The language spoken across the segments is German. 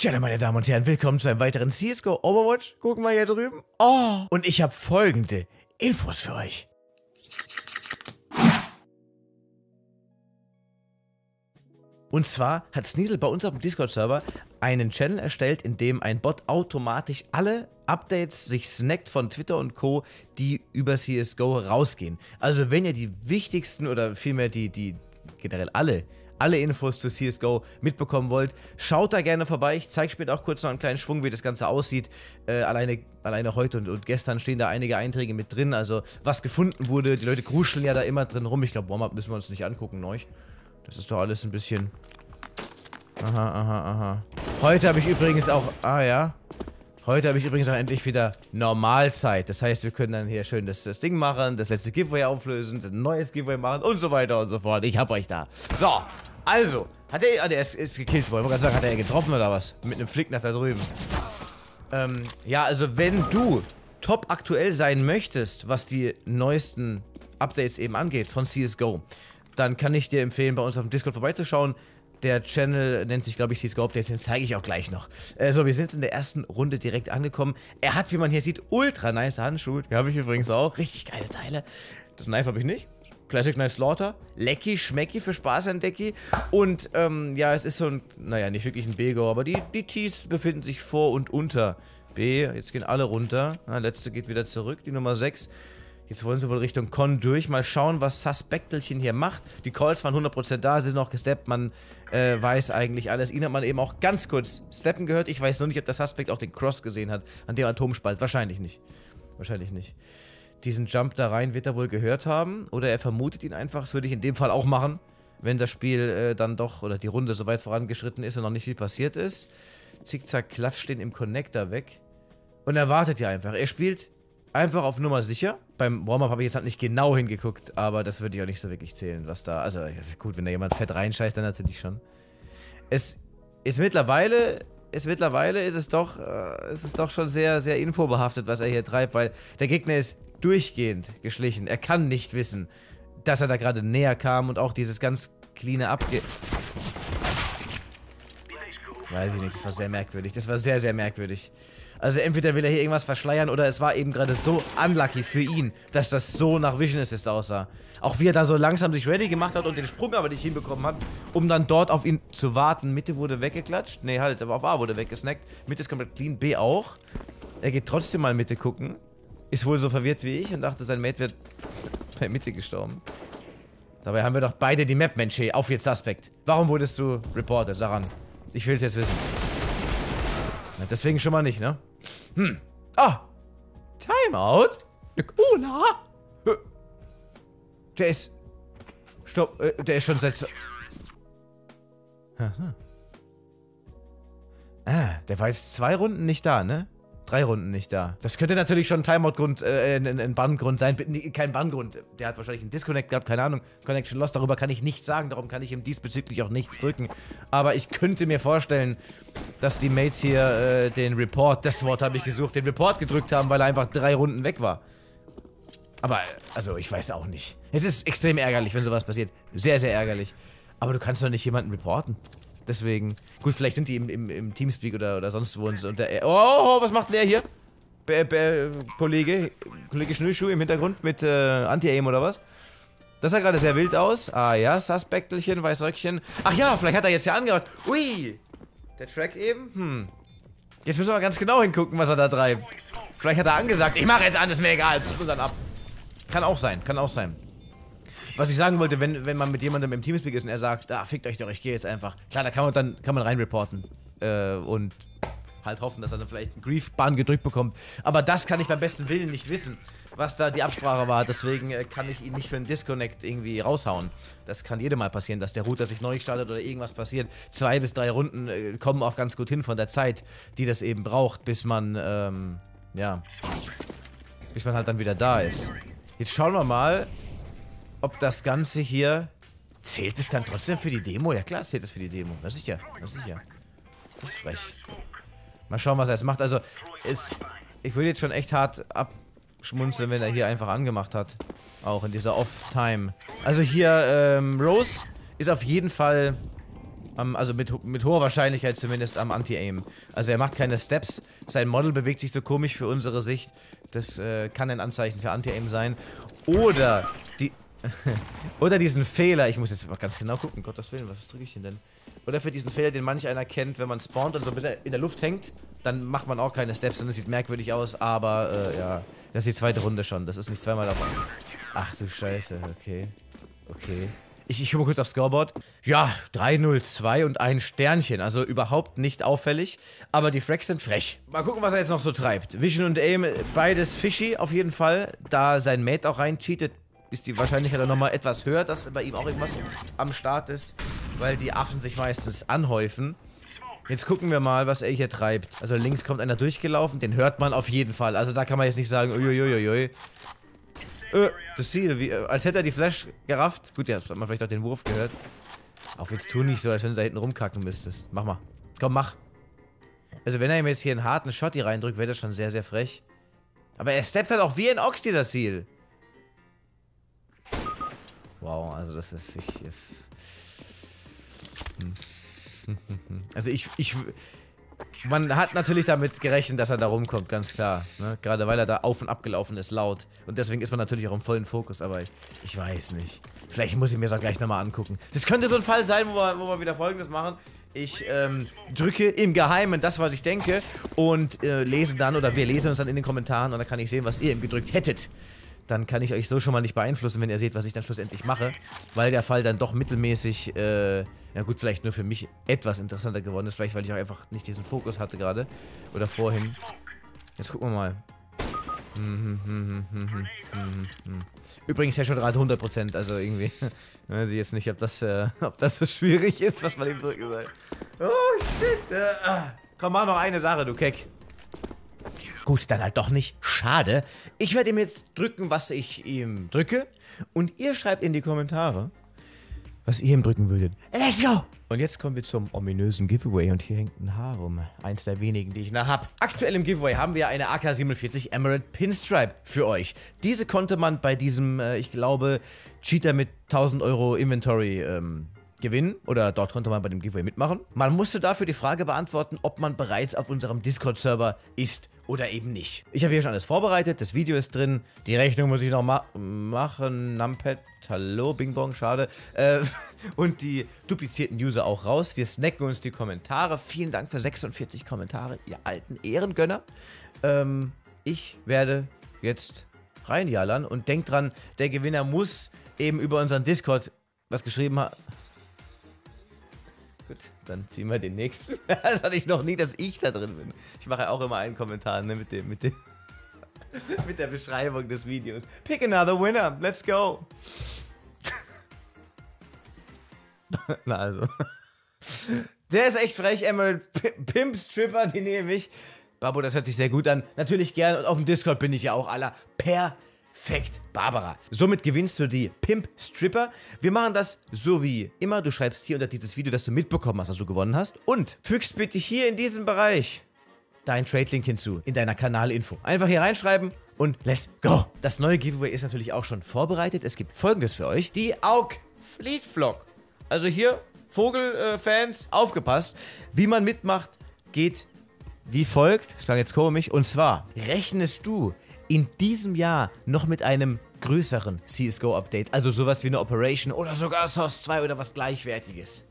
Tja, meine Damen und Herren, willkommen zu einem weiteren CSGO Overwatch. Gucken wir hier drüben. Oh, und ich habe folgende Infos für euch. Und zwar hat Sneasel bei uns auf dem Discord-Server einen Channel erstellt, in dem ein Bot automatisch alle Updates sich snackt von Twitter und Co., die über CSGO rausgehen. Also wenn ihr die wichtigsten oder vielmehr die, die generell alle alle Infos zu CSGO mitbekommen wollt, schaut da gerne vorbei. Ich zeige später auch kurz noch einen kleinen Schwung, wie das Ganze aussieht. Äh, alleine, alleine heute und, und, gestern stehen da einige Einträge mit drin, also was gefunden wurde. Die Leute gruscheln ja da immer drin rum. Ich glaube, Warm-Up müssen wir uns nicht angucken, neu. Das ist doch alles ein bisschen... Aha, aha, aha. Heute habe ich übrigens auch... Ah, ja. Heute habe ich übrigens auch endlich wieder Normalzeit. Das heißt, wir können dann hier schön das, das Ding machen, das letzte Giveaway auflösen, ein neues Giveaway machen und so weiter und so fort. Ich hab euch da. So, also. Hat er... Ah, der ist, ist gekillt worden. Ich wollte gerade sagen, hat er getroffen oder was? Mit einem Flick nach da drüben. Ähm, ja, also wenn du top aktuell sein möchtest, was die neuesten Updates eben angeht von CSGO, dann kann ich dir empfehlen, bei uns auf dem Discord vorbeizuschauen. Der Channel nennt sich, glaube ich, CSGO Updates, den zeige ich auch gleich noch. Äh, so, wir sind in der ersten Runde direkt angekommen. Er hat, wie man hier sieht, ultra nice Handschuhe. Die habe ich übrigens auch. Richtig geile Teile. Das Knife habe ich nicht. Classic Knife Slaughter. Lecky, Schmecky für Spaß an Decky. Und, ähm, ja, es ist so ein, naja, nicht wirklich ein B-Go, aber die, die Tees befinden sich vor und unter B. Jetzt gehen alle runter. Na, letzte geht wieder zurück, die Nummer 6. Jetzt wollen sie wohl Richtung Con durch. Mal schauen, was Suspectelchen hier macht. Die Calls waren 100% da, sie sind noch gesteppt. Man äh, weiß eigentlich alles. Ihn hat man eben auch ganz kurz steppen gehört. Ich weiß nur nicht, ob der Suspect auch den Cross gesehen hat an dem Atomspalt. Wahrscheinlich nicht. Wahrscheinlich nicht. Diesen Jump da rein wird er wohl gehört haben. Oder er vermutet ihn einfach. Das würde ich in dem Fall auch machen. Wenn das Spiel äh, dann doch, oder die Runde so weit vorangeschritten ist und noch nicht viel passiert ist. Zickzack klatscht den im Connector weg. Und er wartet ja einfach. Er spielt einfach auf Nummer sicher. Beim Warm-Up habe ich jetzt halt nicht genau hingeguckt, aber das würde ich auch nicht so wirklich zählen, was da. Also, gut, wenn da jemand fett reinscheißt, dann natürlich schon. Es ist mittlerweile. Ist mittlerweile ist es doch, äh, ist es doch schon sehr, sehr infobehaftet, was er hier treibt, weil der Gegner ist durchgehend geschlichen. Er kann nicht wissen, dass er da gerade näher kam und auch dieses ganz cleane Abge... Weiß ich nicht, das war sehr merkwürdig. Das war sehr, sehr merkwürdig. Also entweder will er hier irgendwas verschleiern oder es war eben gerade so unlucky für ihn, dass das so nach Vision Assist aussah. Auch wie er da so langsam sich ready gemacht hat und den Sprung aber nicht hinbekommen hat, um dann dort auf ihn zu warten. Mitte wurde weggeklatscht. Ne, halt, aber auf A wurde weggesnackt. Mitte ist komplett clean. B auch. Er geht trotzdem mal Mitte gucken. Ist wohl so verwirrt wie ich und dachte, sein Mate wird bei Mitte gestorben. Dabei haben wir doch beide die Map, Mensch. Auf jetzt Suspect. Warum wurdest du reported? Sag an. Ich will es jetzt wissen. Ja, deswegen schon mal nicht, ne? Hm. Ah! Timeout? Eine Cola? Der ist... Stopp, äh, der ist schon seit... Ah, der war jetzt zwei Runden nicht da, ne? Drei Runden nicht da. Das könnte natürlich schon ein Timeout-Grund, äh, ein, ein Banngrund sein. Kein Banngrund. Der hat wahrscheinlich einen Disconnect gehabt, keine Ahnung. Connection Lost, darüber kann ich nichts sagen. Darum kann ich ihm diesbezüglich auch nichts drücken. Aber ich könnte mir vorstellen, dass die Mates hier äh, den Report, das Wort habe ich gesucht, den Report gedrückt haben, weil er einfach drei Runden weg war. Aber, also, ich weiß auch nicht. Es ist extrem ärgerlich, wenn sowas passiert. Sehr, sehr ärgerlich. Aber du kannst doch nicht jemanden reporten. Deswegen. Gut, vielleicht sind die im, im, im Teamspeak oder, oder sonst wo. Und der, oh, oh, was macht der hier? Be, Be, Kollege, Kollege Schnürschuh im Hintergrund mit äh, Anti-Aim oder was? Das sah gerade sehr wild aus. Ah ja, Suspektelchen, Weißröckchen. Ach ja, vielleicht hat er jetzt ja angehört. Ui, der Track eben? Hm. Jetzt müssen wir mal ganz genau hingucken, was er da treibt. Vielleicht hat er angesagt, ich mache jetzt an, ist mir egal. Und dann ab. Kann auch sein, kann auch sein. Was ich sagen wollte, wenn, wenn man mit jemandem im Teamspeak ist und er sagt, ah, fickt euch doch, ich gehe jetzt einfach. Klar, da kann man dann kann man reinreporten. Äh, und halt hoffen, dass er dann vielleicht einen Grief-Bahn gedrückt bekommt. Aber das kann ich beim besten Willen nicht wissen, was da die Absprache war. Deswegen äh, kann ich ihn nicht für einen Disconnect irgendwie raushauen. Das kann jedem mal passieren, dass der Router sich neu startet oder irgendwas passiert. Zwei bis drei Runden äh, kommen auch ganz gut hin von der Zeit, die das eben braucht, bis man, ähm, ja, bis man halt dann wieder da ist. Jetzt schauen wir mal, ob das Ganze hier... Zählt es dann trotzdem für die Demo? Ja klar, zählt es für die Demo. Na sicher, na sicher. Das ist frech. Mal schauen, was er jetzt macht. Also, ist... Ich würde jetzt schon echt hart abschmunzeln, wenn er hier einfach angemacht hat. Auch in dieser Off-Time. Also hier, ähm, Rose ist auf jeden Fall Am, also mit, mit hoher Wahrscheinlichkeit zumindest am Anti-Aim. Also er macht keine Steps. Sein Model bewegt sich so komisch für unsere Sicht. Das äh, kann ein Anzeichen für Anti-Aim sein. Oder die... oder diesen Fehler, ich muss jetzt mal ganz genau gucken, Gottes Willen, was drücke ich denn denn? Oder für diesen Fehler, den manch einer kennt, wenn man spawnt und so in der Luft hängt, dann macht man auch keine Steps und es sieht merkwürdig aus, aber äh, ja, das ist die zweite Runde schon, das ist nicht zweimal dabei. Ach du Scheiße, okay. Okay. Ich, ich gucke mal kurz aufs Scoreboard. Ja, 3-0-2 und ein Sternchen. Also überhaupt nicht auffällig. Aber die Fracks sind frech. Mal gucken, was er jetzt noch so treibt. Vision und Aim, beides fishy auf jeden Fall. Da sein Mate auch rein cheatet, ist die Wahrscheinlichkeit dann nochmal etwas höher, dass bei ihm auch irgendwas am Start ist. Weil die Affen sich meistens anhäufen. Jetzt gucken wir mal, was er hier treibt. Also links kommt einer durchgelaufen, den hört man auf jeden Fall. Also da kann man jetzt nicht sagen, uiuiuiui. Äh, das Ziel, wie, äh, als hätte er die Flash gerafft. Gut, jetzt hat man vielleicht auch den Wurf gehört. Auf jetzt tu nicht so, als wenn du da hinten rumkacken müsstest. Mach mal. Komm, mach. Also wenn er ihm jetzt hier einen harten Shot hier reindrückt, wäre das schon sehr, sehr frech. Aber er steppt halt auch wie ein Ochs, dieser Seal. Wow, also das ist... Ich, ist. Also ich, ich, man hat natürlich damit gerechnet, dass er da rumkommt, ganz klar. Ne? Gerade weil er da auf und ab gelaufen ist, laut. Und deswegen ist man natürlich auch im vollen Fokus, aber ich, ich weiß nicht. Vielleicht muss ich mir das auch gleich nochmal angucken. Das könnte so ein Fall sein, wo wir, wo wir wieder folgendes machen. Ich ähm, drücke im Geheimen das, was ich denke und äh, lese dann, oder wir lesen uns dann in den Kommentaren und dann kann ich sehen, was ihr ihm gedrückt hättet dann kann ich euch so schon mal nicht beeinflussen, wenn ihr seht, was ich dann schlussendlich mache, weil der Fall dann doch mittelmäßig, äh, ja gut, vielleicht nur für mich etwas interessanter geworden ist, vielleicht weil ich auch einfach nicht diesen Fokus hatte gerade oder vorhin. Jetzt gucken wir mal. Übrigens Headshot-Rate 100%, also irgendwie, weiß ich jetzt nicht, ob das, äh, ob das so schwierig ist, was man ihm drücken soll. Oh, shit. Äh, komm, mach noch eine Sache, du Keck. Gut, dann halt doch nicht. Schade. Ich werde ihm jetzt drücken, was ich ihm drücke. Und ihr schreibt in die Kommentare, was ihr ihm drücken würdet. Let's go! Und jetzt kommen wir zum ominösen Giveaway. Und hier hängt ein Haar rum. Eins der wenigen, die ich noch habe. Aktuell im Giveaway haben wir eine AK-47 Emerald Pinstripe für euch. Diese konnte man bei diesem, äh, ich glaube, Cheater mit 1000 Euro Inventory ähm, gewinnen oder dort konnte man bei dem Giveaway mitmachen. Man musste dafür die Frage beantworten, ob man bereits auf unserem Discord-Server ist oder eben nicht. Ich habe hier schon alles vorbereitet, das Video ist drin, die Rechnung muss ich noch ma machen. Numpad, hallo, Bing Bong, schade. Äh, und die duplizierten User auch raus. Wir snacken uns die Kommentare. Vielen Dank für 46 Kommentare, ihr alten Ehrengönner. Ähm, ich werde jetzt reinjallern und denkt dran, der Gewinner muss eben über unseren Discord was geschrieben haben. Gut, dann ziehen wir den nächsten. Das hatte ich noch nie, dass ich da drin bin. Ich mache auch immer einen Kommentar ne, mit, dem, mit, dem, mit der Beschreibung des Videos. Pick another winner, let's go. Na also. Der ist echt frech, Emerald Pimp Stripper, die nehme ich. Babo, das hört sich sehr gut an. Natürlich gern und auf dem Discord bin ich ja auch aller per Perfekt, Barbara. Somit gewinnst du die Pimp Stripper. Wir machen das so wie immer. Du schreibst hier unter dieses Video, dass du mitbekommen hast, dass du gewonnen hast. Und fügst bitte hier in diesem Bereich deinen Trade-Link hinzu, in deiner Kanalinfo. Einfach hier reinschreiben und let's go. Das neue Giveaway ist natürlich auch schon vorbereitet. Es gibt folgendes für euch. Die Aug Fleet Vlog. Also hier, Vogelfans, aufgepasst. Wie man mitmacht, geht wie folgt. Das klang jetzt komisch. Und zwar rechnest du in diesem Jahr noch mit einem größeren CSGO-Update, also sowas wie eine Operation oder sogar Source 2 oder was gleichwertiges.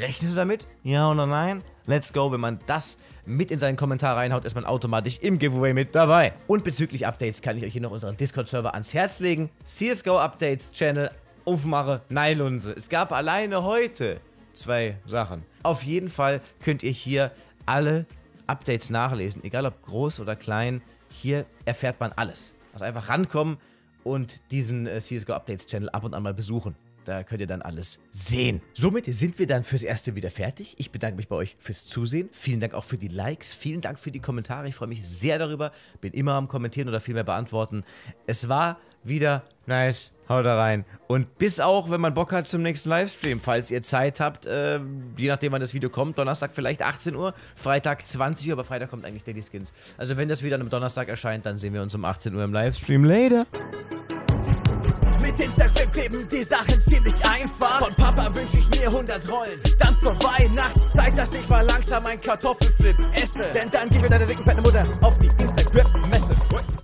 Rechnest du damit? Ja oder nein? Let's go, wenn man das mit in seinen Kommentar reinhaut, ist man automatisch im Giveaway mit dabei. Und bezüglich Updates kann ich euch hier noch unseren Discord-Server ans Herz legen. CSGO-Updates-Channel aufmache, Neilunse. Es gab alleine heute zwei Sachen. Auf jeden Fall könnt ihr hier alle Updates nachlesen, egal ob groß oder klein. Hier erfährt man alles. Also einfach rankommen und diesen äh, CSGO Updates Channel ab und an mal besuchen. Da könnt ihr dann alles sehen. Somit sind wir dann fürs Erste wieder fertig. Ich bedanke mich bei euch fürs Zusehen. Vielen Dank auch für die Likes. Vielen Dank für die Kommentare. Ich freue mich sehr darüber. Bin immer am Kommentieren oder vielmehr beantworten. Es war wieder nice. Haut da rein. Und bis auch, wenn man Bock hat zum nächsten Livestream, falls ihr Zeit habt, äh, je nachdem wann das Video kommt, Donnerstag vielleicht 18 Uhr, Freitag 20 Uhr, aber Freitag kommt eigentlich Daily Skins. Also wenn das wieder am Donnerstag erscheint, dann sehen wir uns um 18 Uhr im Livestream. Later. Mit Instagram Leben, die Sachen ziemlich einfach. Von Papa wünsche ich mir 100 Rollen. Dann zur Weihnachtszeit, dass ich mal langsam ein Kartoffelflip esse. Denn dann gib mir deine dicken fette Mutter auf die Instagram-Messe.